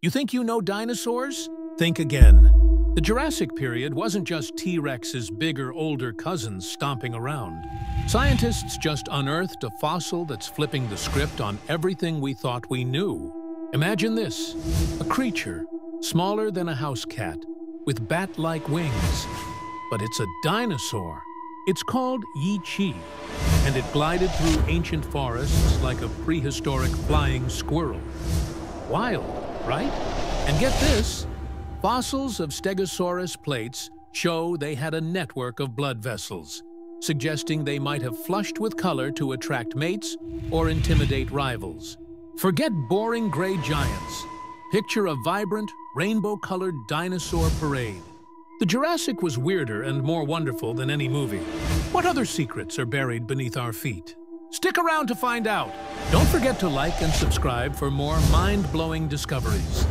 You think you know dinosaurs? Think again. The Jurassic period wasn't just T-Rex's bigger, older cousins stomping around. Scientists just unearthed a fossil that's flipping the script on everything we thought we knew. Imagine this, a creature smaller than a house cat, with bat-like wings. But it's a dinosaur. It's called Yi qi, and it glided through ancient forests like a prehistoric flying squirrel. Wild, right? And get this, fossils of Stegosaurus plates show they had a network of blood vessels, suggesting they might have flushed with color to attract mates or intimidate rivals. Forget boring gray giants. Picture a vibrant, rainbow-colored dinosaur parade. The Jurassic was weirder and more wonderful than any movie. What other secrets are buried beneath our feet? Stick around to find out. Don't forget to like and subscribe for more mind-blowing discoveries.